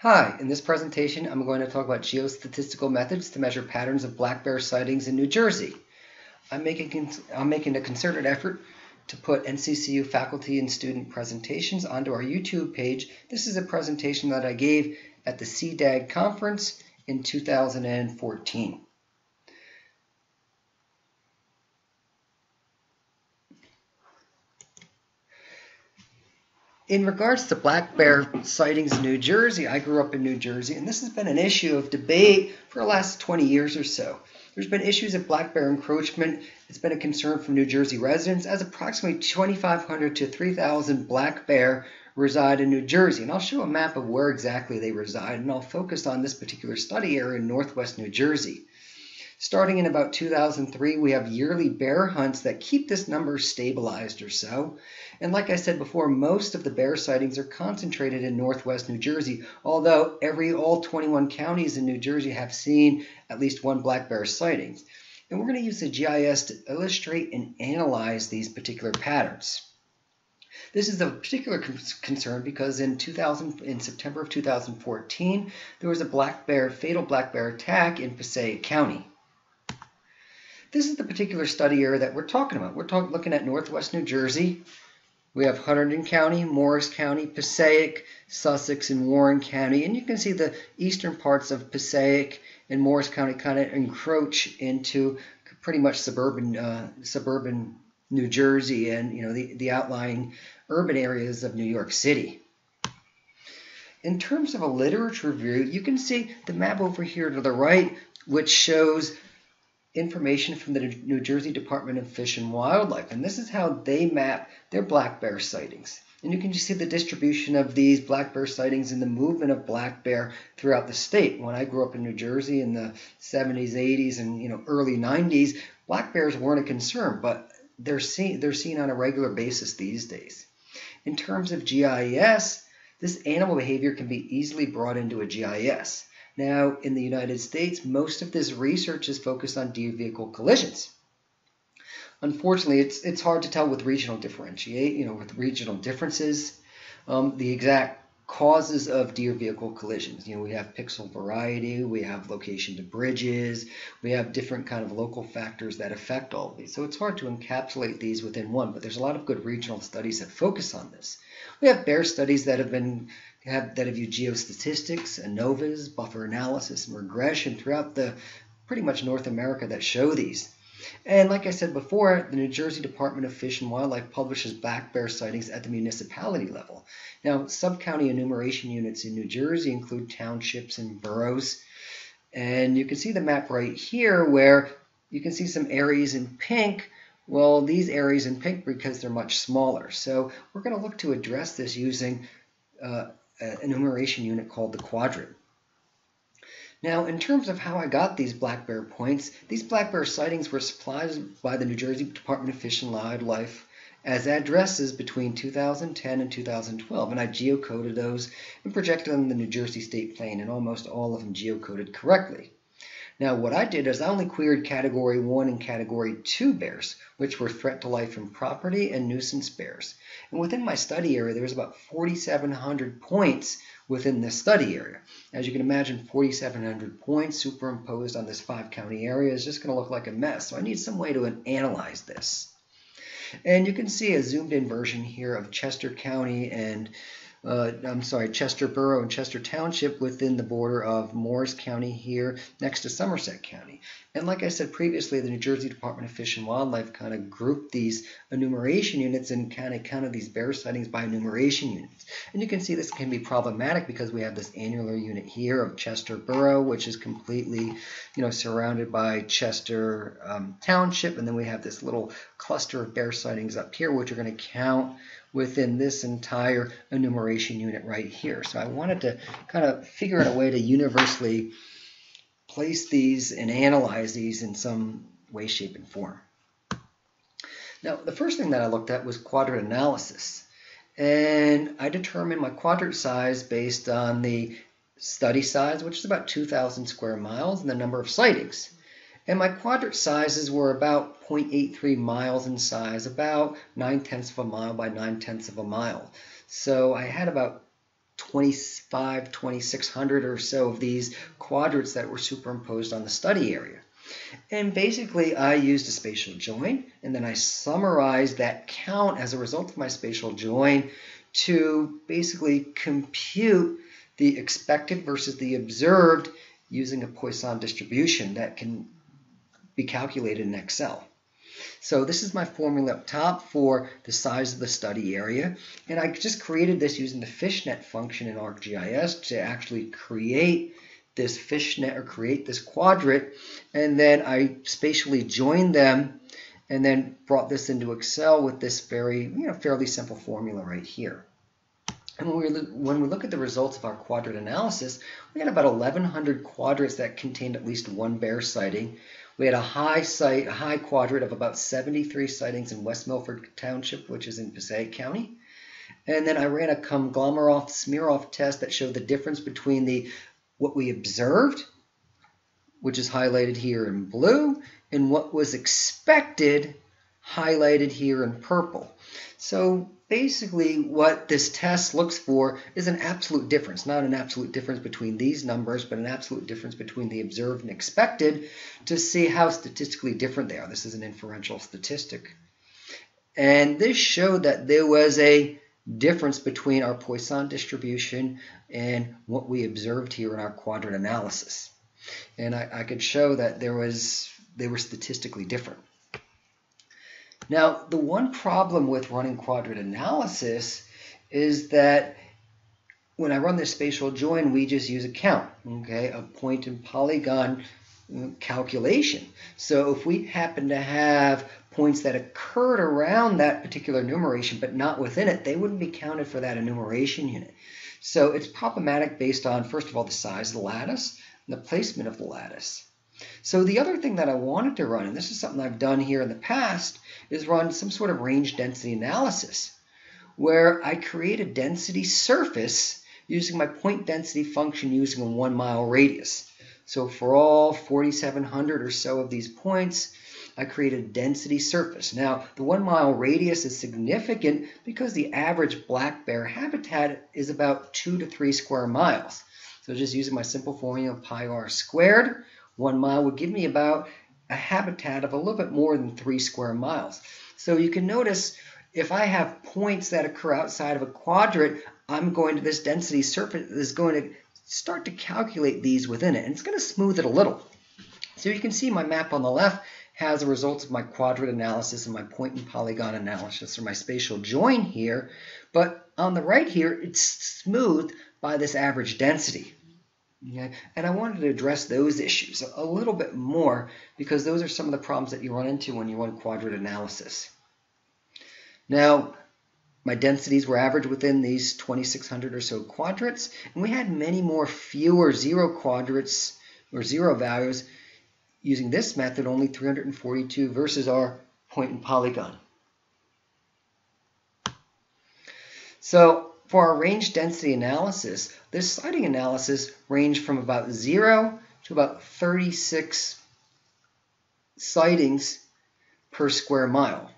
Hi, in this presentation I'm going to talk about geostatistical methods to measure patterns of black bear sightings in New Jersey. I'm making, I'm making a concerted effort to put NCCU faculty and student presentations onto our YouTube page. This is a presentation that I gave at the SE-DAAG conference in 2014. In regards to black bear sightings in New Jersey, I grew up in New Jersey, and this has been an issue of debate for the last 20 years or so. There's been issues of black bear encroachment. It's been a concern from New Jersey residents, as approximately 2,500 to 3,000 black bear reside in New Jersey. And I'll show a map of where exactly they reside, and I'll focus on this particular study area in northwest New Jersey. Starting in about 2003, we have yearly bear hunts that keep this number stabilized or so. And like I said before, most of the bear sightings are concentrated in northwest New Jersey, although every all 21 counties in New Jersey have seen at least one black bear sightings. And we're going to use the GIS to illustrate and analyze these particular patterns. This is a particular concern because in 2000, in September of 2014, there was a black bear, fatal black bear attack in Passaic County. This is the particular study area that we're talking about. We're talking, looking at northwest New Jersey. We have Hunterdon County, Morris County, Passaic, Sussex, and Warren County. And you can see the eastern parts of Passaic and Morris County kind of encroach into pretty much suburban uh, suburban New Jersey and you know the, the outlying urban areas of New York City. In terms of a literature review, you can see the map over here to the right, which shows information from the New Jersey Department of Fish and Wildlife. And this is how they map their black bear sightings. And you can just see the distribution of these black bear sightings and the movement of black bear throughout the state. When I grew up in New Jersey in the 70s, 80s, and you know early 90s, black bears weren't a concern, but they're seen they're seen on a regular basis these days. In terms of GIS, this animal behavior can be easily brought into a GIS. Now, in the United States, most of this research is focused on deer vehicle collisions. Unfortunately, it's it's hard to tell with regional differentiate, you know, with regional differences, um, the exact causes of deer vehicle collisions. You know, we have pixel variety, we have location to bridges, we have different kind of local factors that affect all these. So it's hard to encapsulate these within one, but there's a lot of good regional studies that focus on this. We have bear studies that have been have, that have used geostatistics, ANOVAs, buffer analysis, and regression throughout the pretty much North America that show these. And like I said before, the New Jersey Department of Fish and Wildlife publishes black bear sightings at the municipality level. Now, sub-county enumeration units in New Jersey include townships and boroughs. And you can see the map right here where you can see some areas in pink. Well, these areas in pink because they're much smaller. So we're going to look to address this using uh, Uh, enumeration unit called the quadrant. Now, in terms of how I got these black bear points, these black bear sightings were supplied by the New Jersey Department of Fish and Wildlife as addresses between 2010 and 2012, and I geocoded those and projected them on the New Jersey State Plane, and almost all of them geocoded correctly. Now, what I did is I only queried Category 1 and Category 2 bears, which were threat to life and property and nuisance bears. And within my study area, there was about 4,700 points within this study area. As you can imagine, 4,700 points superimposed on this five-county area is just going to look like a mess. So I need some way to analyze this. And you can see a zoomed-in version here of Chester County and uh, I'm sorry, Chester Borough and Chester Township within the border of Morris County here next to Somerset County. And like I said previously, the New Jersey Department of Fish and Wildlife kind of grouped these enumeration units and kind of counted these bear sightings by enumeration units. And you can see this can be problematic because we have this annular unit here of Chester Borough, which is completely, you know, surrounded by Chester um, Township. And then we have this little cluster of bear sightings up here, which are going to count within this entire enumeration unit right here. So I wanted to kind of figure out a way to universally place these and analyze these in some way, shape, and form. Now, the first thing that I looked at was quadrant analysis. And I determined my quadrant size based on the study size, which is about 2,000 square miles, and the number of sightings. And my quadrant sizes were about 0.83 miles in size, about 9 tenths of a mile by 9 tenths of a mile. So I had about 25, 2600 or so of these quadrants that were superimposed on the study area. And basically, I used a spatial join, and then I summarized that count as a result of my spatial join to basically compute the expected versus the observed using a Poisson distribution that can be calculated in Excel. So this is my formula up top for the size of the study area. And I just created this using the fishnet function in ArcGIS to actually create this fishnet or create this quadrant. And then I spatially joined them and then brought this into Excel with this very, you know, fairly simple formula right here. And when we, when we look at the results of our quadrant analysis, we had about 1,100 quadrants that contained at least one bear sighting. We had a high site, a high quadrant of about 73 sightings in West Milford Township, which is in Passaic County. And then I ran a Kolmogorov Smirnov test that showed the difference between the what we observed, which is highlighted here in blue, and what was expected, highlighted here in purple. So basically what this test looks for is an absolute difference, not an absolute difference between these numbers, but an absolute difference between the observed and expected to see how statistically different they are. This is an inferential statistic. And this showed that there was a difference between our Poisson distribution and what we observed here in our quadrant analysis. And I, I could show that there was they were statistically different. Now, the one problem with running quadrant analysis is that when I run this spatial join, we just use a count, okay, a point and polygon mm, calculation. So if we happen to have points that occurred around that particular enumeration but not within it, they wouldn't be counted for that enumeration unit. So it's problematic based on, first of all, the size of the lattice and the placement of the lattice. So the other thing that I wanted to run, and this is something I've done here in the past, is run some sort of range density analysis where I create a density surface using my point density function using a one mile radius. So for all 4,700 or so of these points, I create a density surface. Now, the one mile radius is significant because the average black bear habitat is about two to three square miles. So just using my simple formula pi r squared, one mile would give me about a habitat of a little bit more than three square miles. So you can notice if I have points that occur outside of a quadrant, I'm going to this density surface is going to start to calculate these within it. And it's going to smooth it a little. So you can see my map on the left has the results of my quadrant analysis and my point and polygon analysis or my spatial join here. But on the right here, it's smoothed by this average density. Okay? And I wanted to address those issues a little bit more because those are some of the problems that you run into when you run quadrant analysis. Now, my densities were averaged within these 2,600 or so quadrants, and we had many more fewer zero quadrants or zero values using this method, only 342 versus our point and polygon. So for our range density analysis, this sighting analysis ranged from about 0 to about 36 sightings per square mile.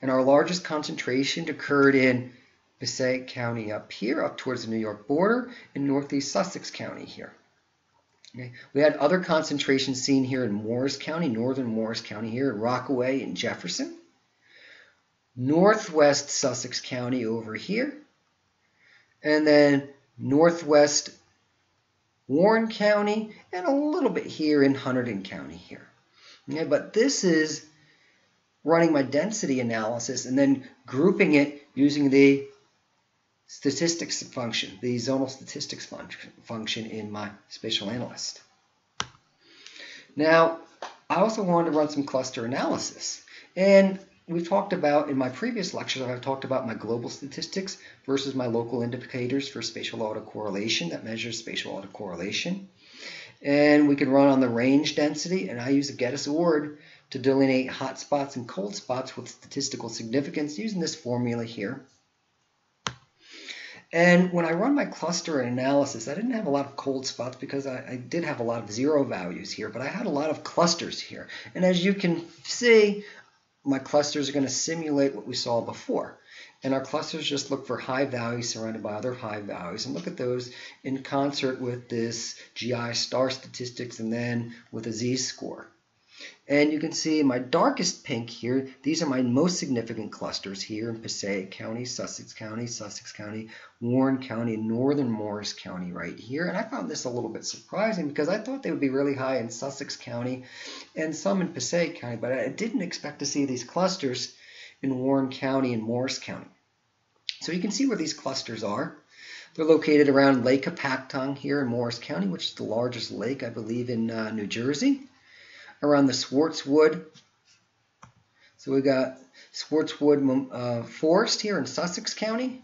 And our largest concentration occurred in Passaic County up here, up towards the New York border, and northeast Sussex County here. Okay. We had other concentrations seen here in Morris County, northern Morris County here, in Rockaway and Jefferson. Northwest Sussex County over here, and then northwest Warren County, and a little bit here in Hunterdon County here. Okay, but this is running my density analysis and then grouping it using the statistics function, the zonal statistics function, function in my spatial analyst. Now, I also wanted to run some cluster analysis. And we've talked about, in my previous lectures, I've talked about my global statistics versus my local indicators for spatial autocorrelation that measures spatial autocorrelation. And we can run on the range density, and I use a Getis-Ord to delineate hot spots and cold spots with statistical significance using this formula here. And when I run my cluster analysis, I didn't have a lot of cold spots because I, I, did have a lot of zero values here, but I had a lot of clusters here. And as you can see, my clusters are going to simulate what we saw before. And our clusters just look for high values surrounded by other high values and look at those in concert with this GI star statistics and then with a z-score. And you can see my darkest pink here, these are my most significant clusters here in Passaic County, Sussex County, Sussex County, Warren County, and Northern Morris County right here. And I found this a little bit surprising because I thought they would be really high in Sussex County and some in Passaic County, but I didn't expect to see these clusters in Warren County and Morris County. So you can see where these clusters are. They're located around Lake Hopatcong here in Morris County, which is the largest lake, I believe, in uh, New Jersey around the Swartswood. So we've got Swartswood uh, Forest here in Sussex County,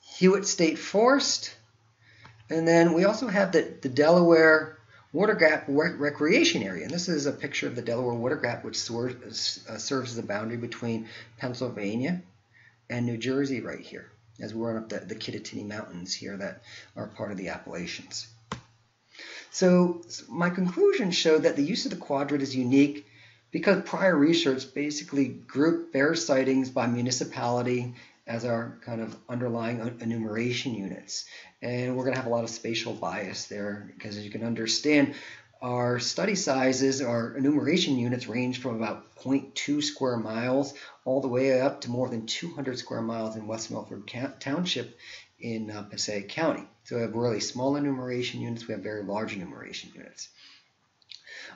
Hewitt State Forest, and then we also have the, the Delaware Water Gap Rec Recreation Area. And this is a picture of the Delaware Water Gap, which serves, uh, serves as the boundary between Pennsylvania and New Jersey right here, as we run up the, the Kittatinny Mountains here that are part of the Appalachians. So my conclusion showed that the use of the quadrant is unique because prior research basically grouped bear sightings by municipality as our kind of underlying enumeration units. And we're going to have a lot of spatial bias there because as you can understand, our study sizes, our enumeration units range from about 0.2 square miles all the way up to more than 200 square miles in West Milford Township in uh, Passaic County. So we have really small enumeration units, we have very large enumeration units.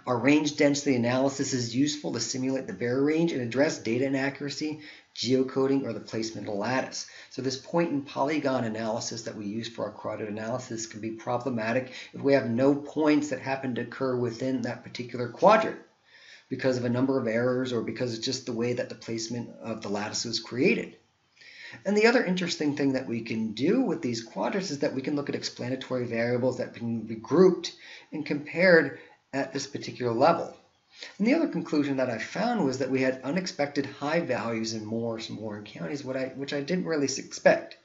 Our range density analysis is useful to simulate the bear range and address data inaccuracy, geocoding, or the placement of the lattice. So this point and polygon analysis that we use for our quadrat analysis can be problematic if we have no points that happen to occur within that particular quadrant because of a number of errors or because it's just the way that the placement of the lattice was created. And the other interesting thing that we can do with these quadrants is that we can look at explanatory variables that can be grouped and compared at this particular level. And the other conclusion that I found was that we had unexpected high values in Morris and Warren counties, I, which I didn't really expect.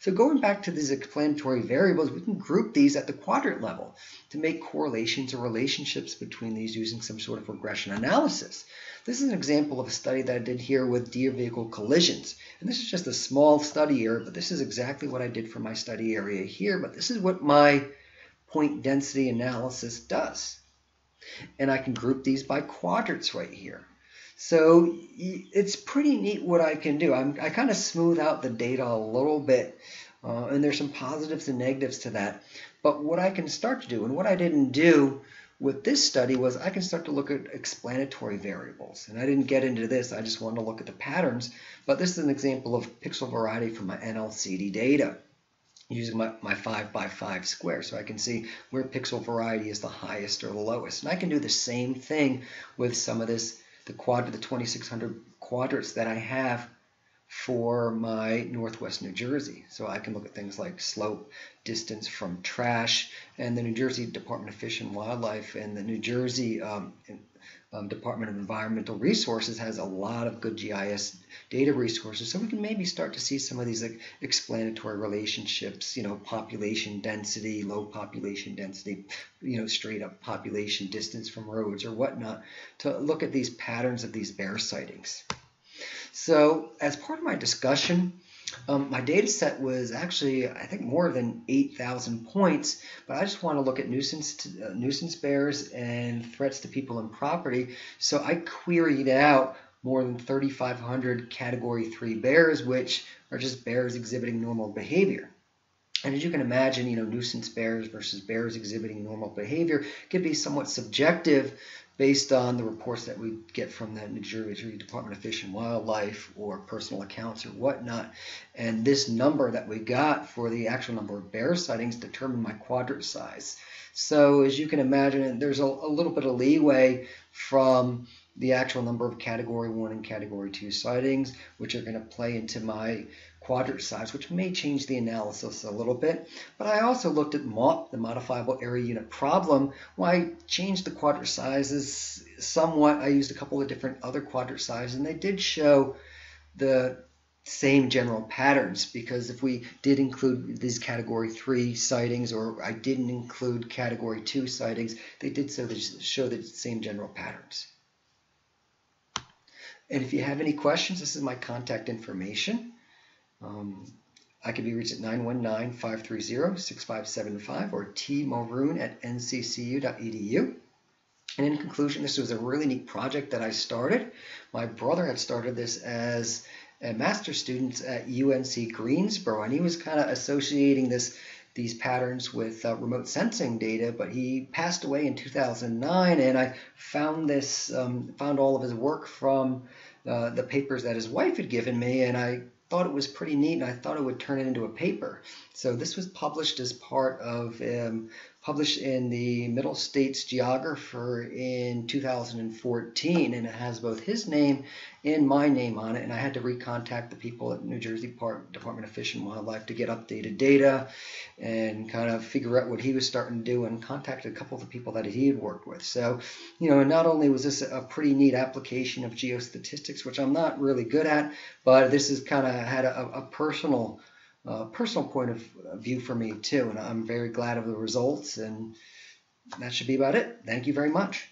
So going back to these explanatory variables, we can group these at the quadrant level to make correlations or relationships between these using some sort of regression analysis. This is an example of a study that I did here with deer vehicle collisions. And this is just a small study area, but this is exactly what I did for my study area here. But this is what my point density analysis does. And I can group these by quadrants right here. So it's pretty neat what I can do. I'm, i kind of smooth out the data a little bit, uh, and there's some positives and negatives to that. But what I can start to do, and what I didn't do with this study was I can start to look at explanatory variables. And I didn't get into this, I just wanted to look at the patterns. But this is an example of pixel variety from my NLCD data using my, my 5 by 5 square. So I can see where pixel variety is the highest or the lowest. And I can do the same thing with some of this, the quad, the 2600 quadrants that I have for my Northwest New Jersey. So I can look at things like slope, distance from trash, and the New Jersey Department of Fish and Wildlife and the New Jersey um, um, Department of Environmental Resources has a lot of good GIS data resources. So we can maybe start to see some of these like, explanatory relationships, you know, population density, low population density, you know, straight up population distance from roads or whatnot to look at these patterns of these bear sightings. So as part of my discussion, um, my data set was actually, I think, more than 8,000 points, but I just want to look at nuisance, to, uh, nuisance bears and threats to people and property. So I queried out more than 3,500 Category 3 bears, which are just bears exhibiting normal behavior. And as you can imagine, you know, nuisance bears versus bears exhibiting normal behavior can be somewhat subjective based on the reports that we get from the New Jersey Department of Fish and Wildlife or personal accounts or whatnot. And this number that we got for the actual number of bear sightings determined my quadrant size. So as you can imagine, there's a, a little bit of leeway from the actual number of category one and category two sightings, which are going to play into my quadrant size, which may change the analysis a little bit. But I also looked at MAUP, the modifiable area unit problem. Well, I changed the quadrant sizes somewhat. I used a couple of different other quadrant sizes, and they did show the same general patterns because if we did include these category 3 sightings or I didn't include category 2 sightings, they did so show the same general patterns. And if you have any questions, this is my contact information. Um, I can be reached at 919-530-6575 or tmaroon at nccu.edu. And in conclusion, this was a really neat project that I started. My brother had started this as a master student at UNC Greensboro, and he was kind of associating this these patterns with uh, remote sensing data, but he passed away in 2009, and I found this, um, found all of his work from uh, the papers that his wife had given me, and I thought it was pretty neat, and I thought it would turn it into a paper. So this was published as part of um, published in the Middle States Geographer in 2014, and it has both his name and my name on it. And I had to recontact the people at New Jersey Park Department of Fish and Wildlife to get updated data and kind of figure out what he was starting to do, and contacted a couple of the people that he had worked with. So, you know, not only was this a pretty neat application of geostatistics, which I'm not really good at, but this has kind of had a, a personal uh, personal point of view for me too, and I'm very glad of the results. And that should be about it. Thank you very much.